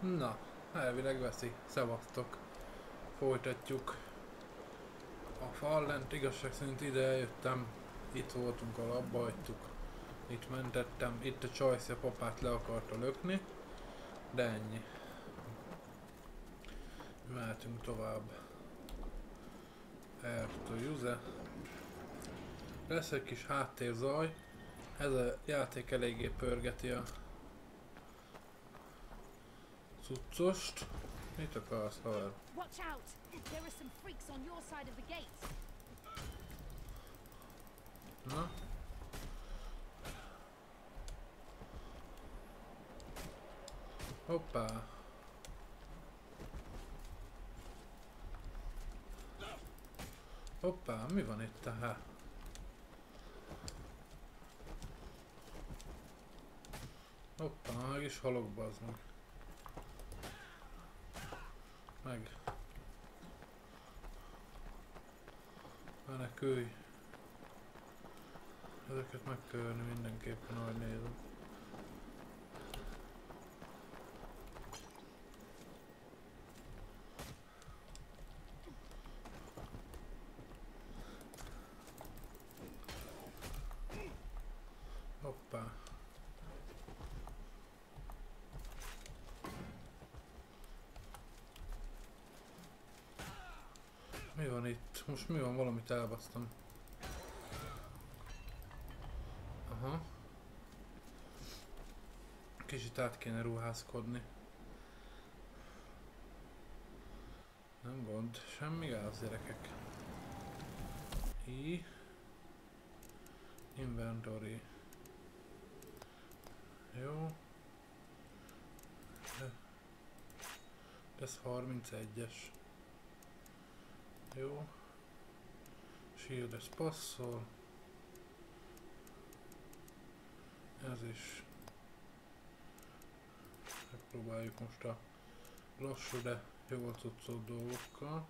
Na, elvileg veszi. Szevasztok. Folytatjuk. A fal lent igazság szerint ide eljöttem. Itt voltunk, ahol abba hagytuk. Itt mentettem. Itt a csajsz a papát le akarta lökni. De ennyi. Mehetünk tovább. Erto Juze. Lesz egy kis háttérzaj. Ez a játék eléggé pörgeti a cuccost. Mit akarsz, haver? Watch out! There are some freaks on your side of the gate. Na? Hoppá! Hoppá, mi van itt tehát? Hoppá, meg is halok bazd meg. Menekülj. Ezeket meg kell ölni mindenképpen, ahogy nézem. Hoppá. Mi van itt? Most mi van? Valamit elbasztam. Aha. Kicsit át kéne ruházkodni. Nem gond, semmi gáz gyerekek. I. Inventory. Jó. Ez 31-es. Jó. Shield ez passzol. Ez is. Megpróbáljuk most a lassú, de jól cuccolt dolgokkal.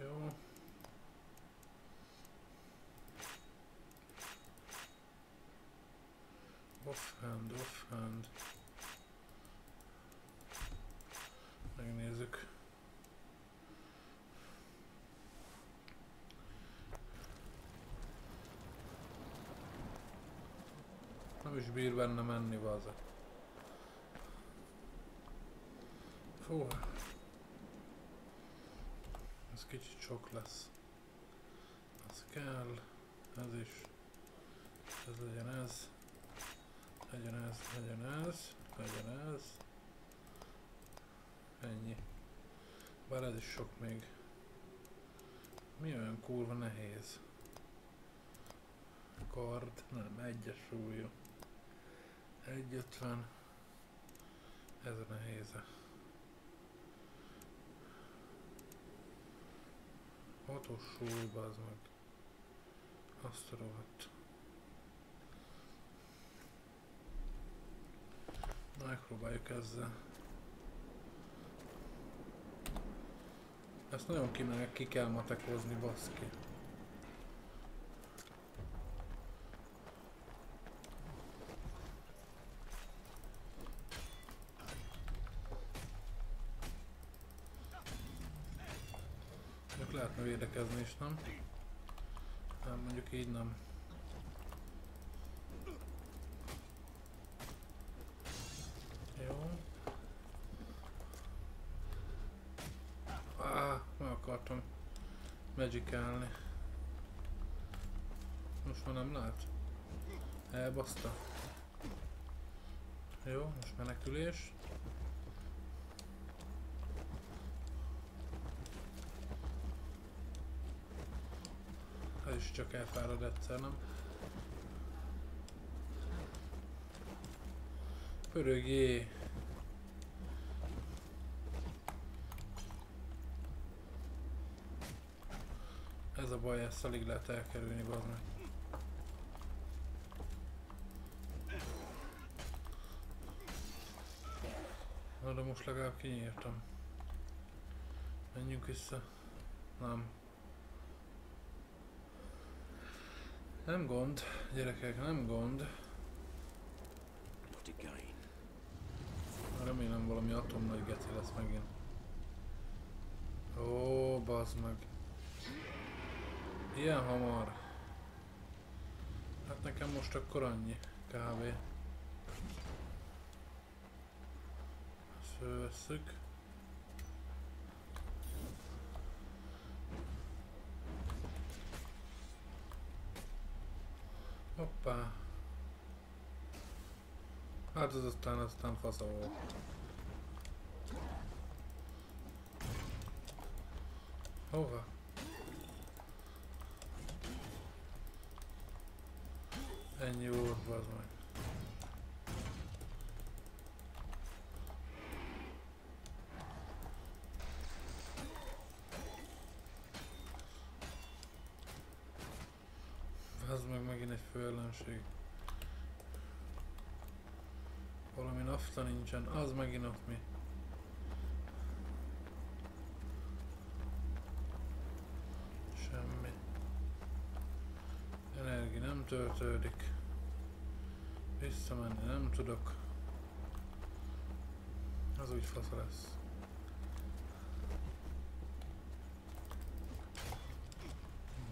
Jó. Offhand, offhand. Megnézzük. Nem is bír benne menni, vaza. Fú. Ez kicsit sok lesz. Az kell. Ez is. Ez legyen ez. Legyen ez, legyen ez. Legyen ez. Ennyi. Bár ez is sok még. Mi olyan kurva nehéz? Kard, nem, egyes súlyú. 150. Ez a nehéze. Hatos súly, bazd meg. Azt rohadt. Megpróbáljuk ezzel. Ezt nagyon ki, ki kell matekozni, baszki. Mondjuk lehetne védekezni is, nem? Nem, mondjuk így nem. Jó. Á, meg akartam magicálni. Most már nem lát? Elbaszta. Jó, most menekülés. Csak elfárad egyszer, nem? Pörögjé! Ez a baj, ezt alig lehet elkerülni, bazd. Na de most legalább kinyírtam. Menjünk vissza. Nem. Nem gond, gyerekek, nem gond. Remélem valami atomnagy geci lesz megint. Ó, bazd meg. Ilyen hamar. Hát nekem most akkor annyi kávé. Ezt fölvesszük. Hoppá. Hát az aztán, aztán fasza volt. Hova? Ennyi volt, bazd meg. Az meg megint egy főellenség. Valami nafta nincsen, az megint ott mi. Semmi. Energia nem töltődik. Visszamenni nem tudok. Az úgy fasz lesz.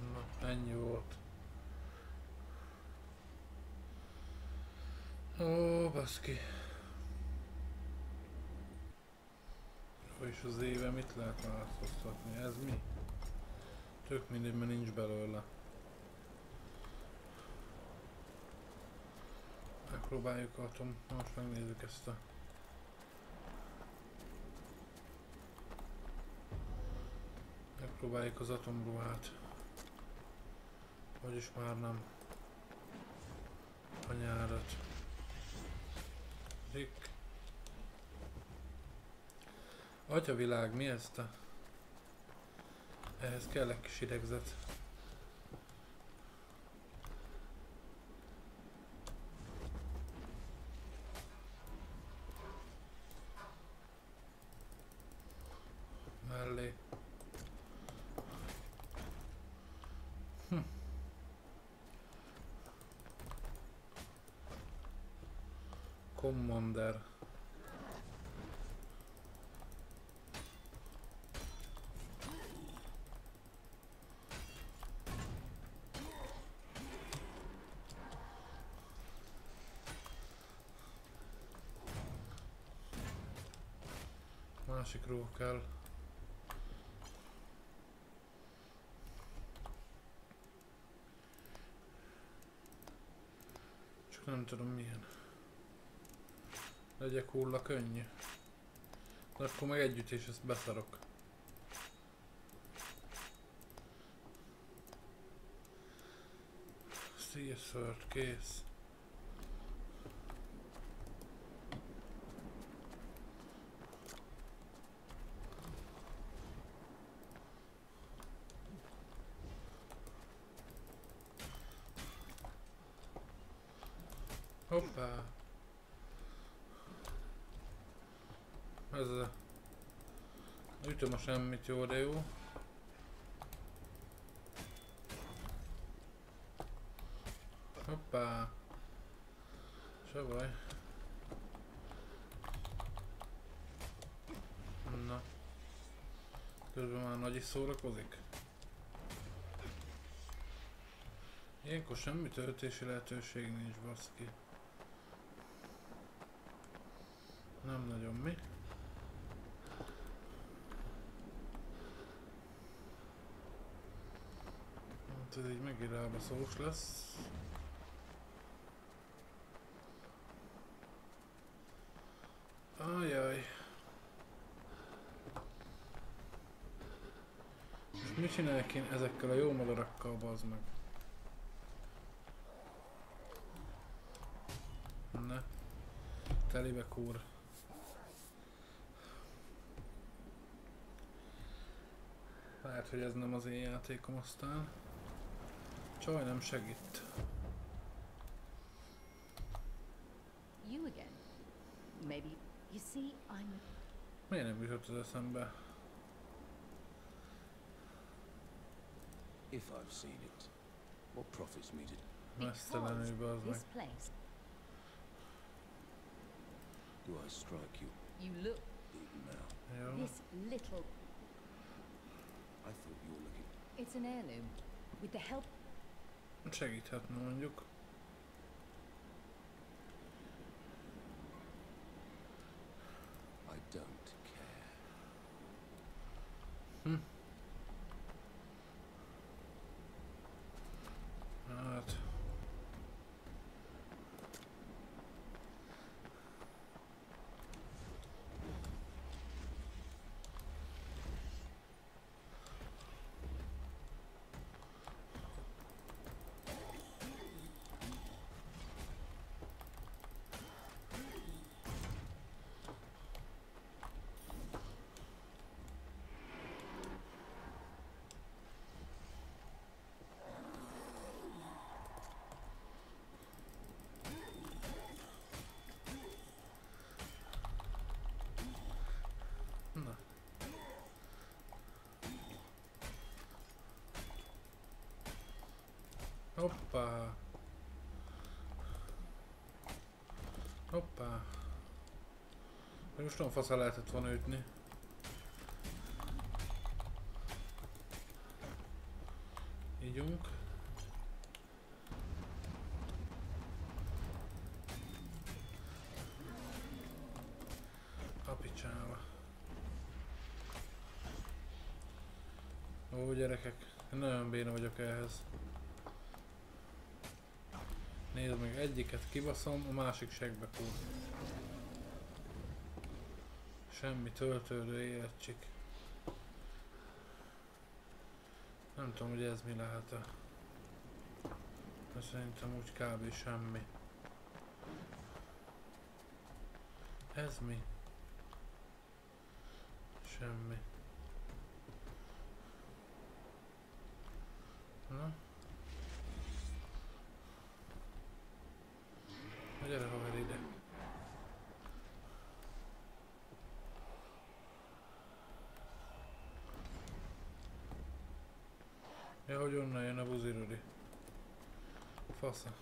Na, ennyi volt. Ó, baszki. És az éve mit lehet változtatni? Ez mi? Tök mindegy, mert nincs belőle. Megpróbáljuk atom. Most megnézzük ezt a... Megpróbáljuk az atomruhát. Vagyis már nem. A nyárat. Rick. Atyavilág, mi ez te? Ehhez kell egy kis idegzet. Commander. Másik ruha kell. Csak nem tudom milyen. Legyek hulla könnyű. De akkor meg együtt is ezt beszarok. Seasword, kész. Hoppá. Ez a... Ütöm a semmit jó, de jó. Hoppá. Se baj. Na. Közben már nagy is szórakozik. Ilyenkor semmi töltési lehetőség nincs, baszki. Nem nagyon mi. Hát ez így megint rábaszós lesz. Ajaj. Most mit csinálják én ezekkel a jó madarakkal, bazd meg? Ne. Telibe kúr. Lehet, hogy ez nem az én játékom aztán. Csaj nem segít. You again. Maybe. You see, I'm. Miért nem jutott az eszembe? If I've seen it. What profits me to Mesztelenül az meg. This place, do I strike you you look even now? Jó. this little. I thought you were looking. It's an heirloom. With the help, Segíthetne mondjuk. I don't care. Hát... Na. Hoppá. Hoppá. Hogy Most nagyon faszal lehetett volna ütni. Ígyunk. A picsába. Ó gyerekek, nagyon béna vagyok ehhez. Nézd meg, egyiket kibaszom, a másik segbe fúr. Semmi töltődő életcsik. Nem tudom, hogy ez mi lehet -e. De szerintem úgy kb. semmi. Ez mi? Semmi. Na gyere haver ide. Ja, hogy onnan jön a buzirudi. Fasza.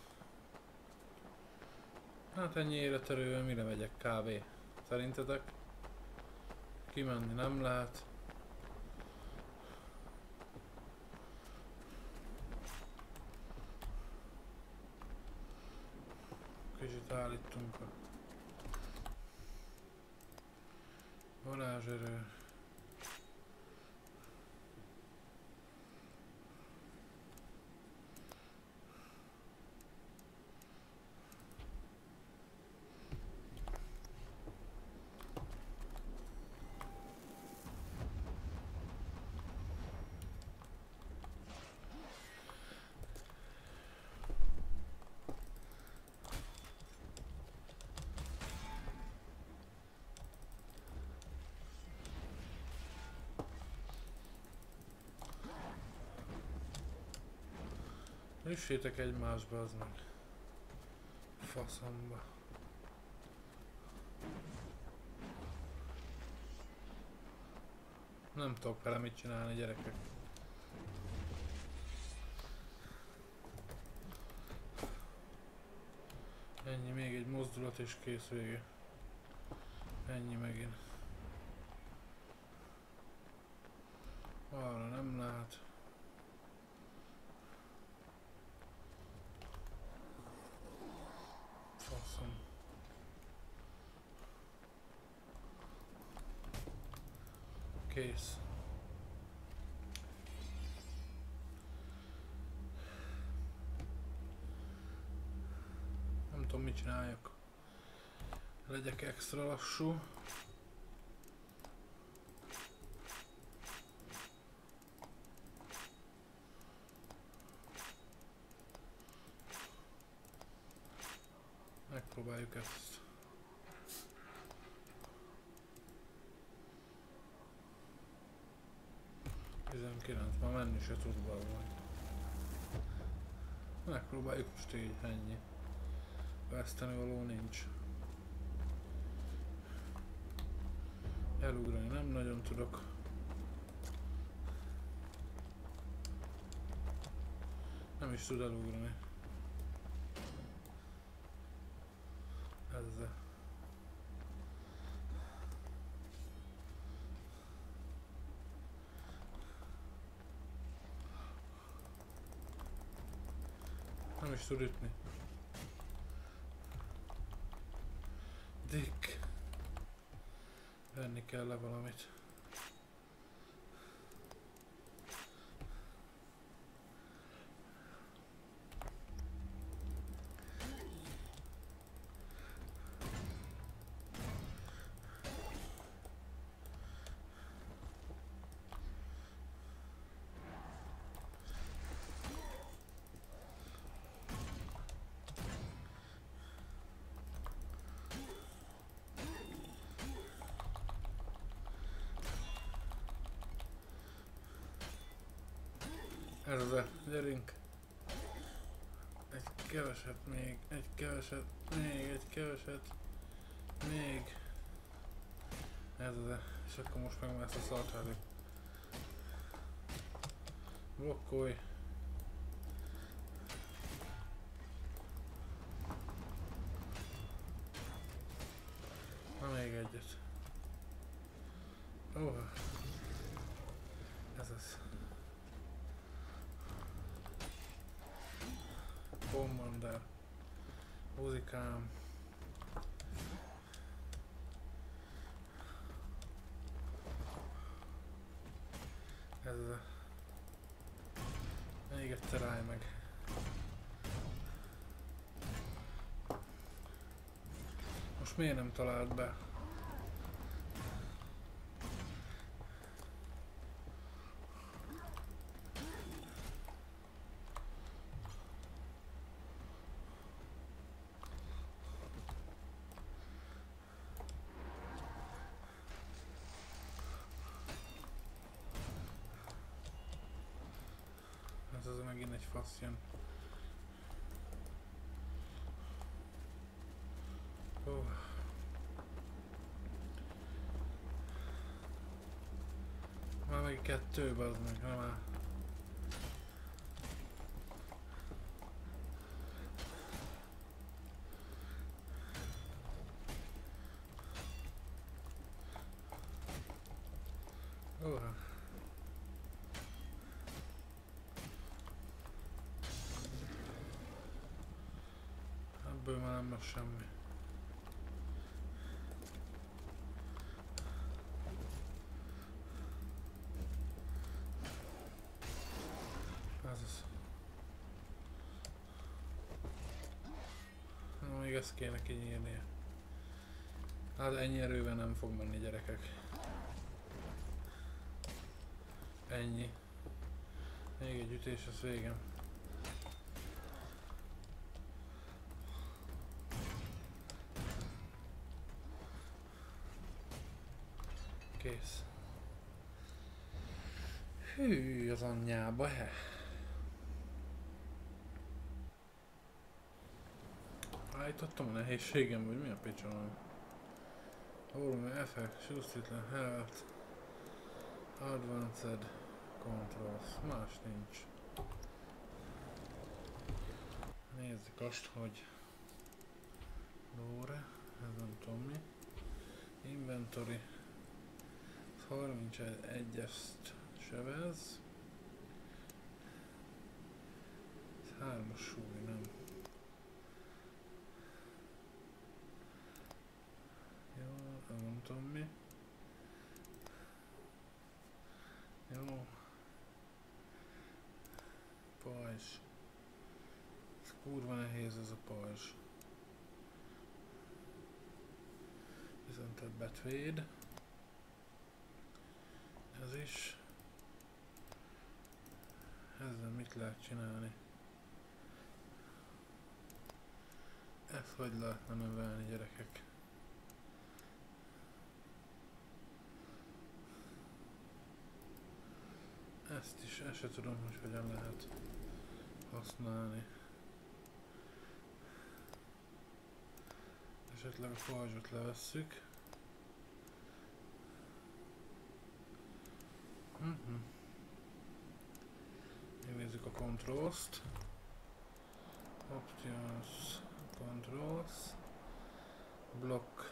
Hát ennyi életerővel mire megyek kávé? Szerintetek? Kimenni nem lehet. Kicsit állítunk a varázserő. Üssétek egymásba, az meg. Faszomba. Nem tudok vele mit csinálni, gyerekek. Ennyi, még egy mozdulat és kész vége. Ennyi megint. Arra nem lehet. Kész. Nem tudom mit csináljak. Legyek extra lassú. Megpróbáljuk ezt. Menni se tud valahogy. Megpróbáljuk most így, ennyi. Veszteni való nincs. Elugrani nem nagyon tudok. Nem is tud elugrani. Ezzel. Is tud ütni. Dick. Venni kell valamit. Erre, gyerünk. Egy keveset még, egy keveset, még egy keveset, még. Erre, és akkor most meg ezt a szart velük. Blokkolj. Na még egyet. Ó. Oh. Ez az. Commander. Muzikám. Ez a... Még egyszer állj meg. Most miért nem talált be? Ez az megint egy fasz jön. Ó. Már meg kettő, bazd meg, nem már. Ebből már nem lesz semmi. Ez az. Na, még ezt kéne kinyírnia. Hát ennyi erővel nem fog menni gyerekek. Ennyi. Még egy ütés, az végem. Kész. Hű, az anyjába, he. Állítottam a nehézségem, vagy mi a picsom? Orme, FX, Justiflen, Health, Advanced, Controls, más nincs. Nézzük azt, hogy Lóre, ez nem tudom mi. Inventory, 31 ezt sebez. Ez hármas súly, nem. Nem tudom mi. Jó. Pajzs. Ez kurva nehéz ez a pajzs. Viszont többet véd. Ez is. Ezzel mit lehet csinálni? Ezt hogy lehetne növelni gyerekek? Ezt is, ezt se tudom, hogy hogyan lehet használni. Esetleg a falzsot levesszük. Mhm. Megnézzük a controls-t. Options, controls, block,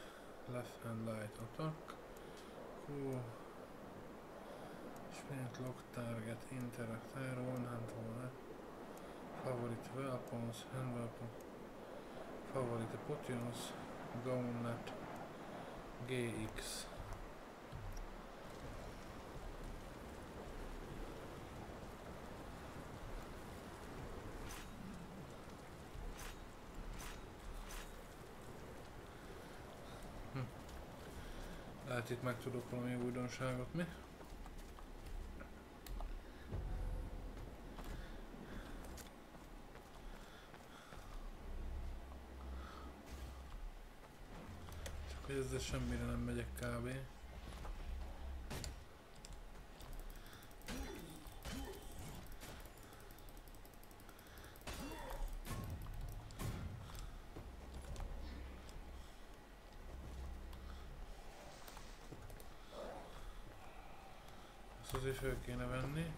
left hand light attack, Q, Select lock target interaktär one-hand-håller. Favoritvapens handvapen. Favoritpotions Gauntlet GX. Hm. Lehet itt meg tudok valami újdonságot mi? Semmire nem megyek kb. Ezt azért föl kéne venni.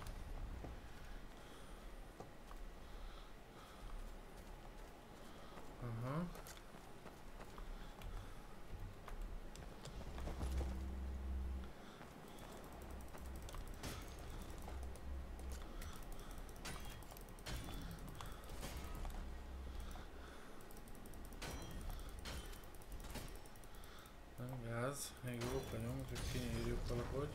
Aha. Nem gáz, még jók vagyunk, csak kinyírjuk valahogy.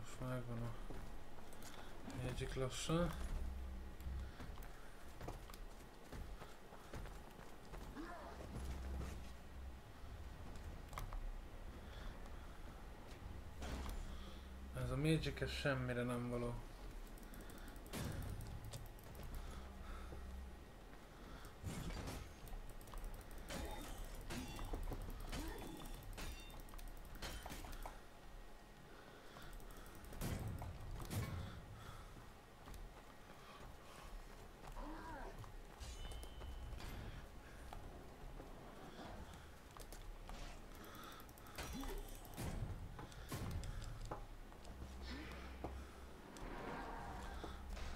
Most megvan a Magic lassan. Ez a Magic ez semmire nem való.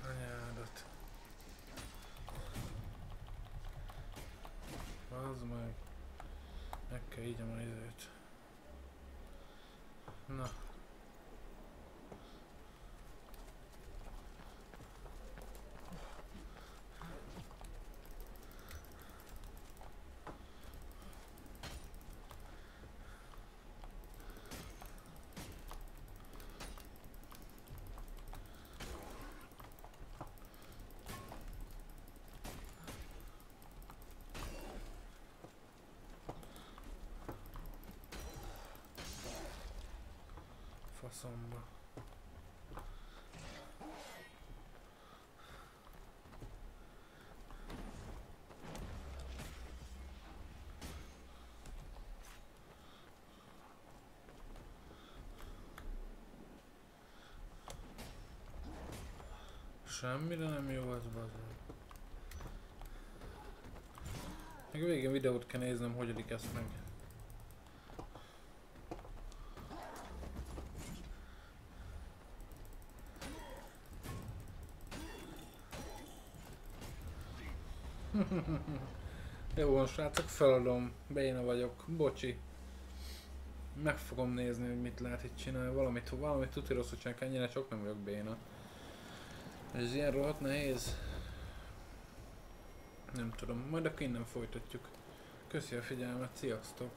Anyádat. Az meg. Meg kell így a izét. Na. Faszomba. Semmire nem jó ez bazd meg. Végén videót kell néznem, hogy ezt meg. Jó van srácok, feladom. Béna vagyok. Bocsi. Meg fogom nézni, hogy mit lehet itt csinálni. Valamit, valamit tuti rosszul csinálok, ennyire csak nem vagyok béna. Ez ilyen rohadt nehéz. Nem tudom, majd akkor innen folytatjuk. Köszi a figyelmet, sziasztok!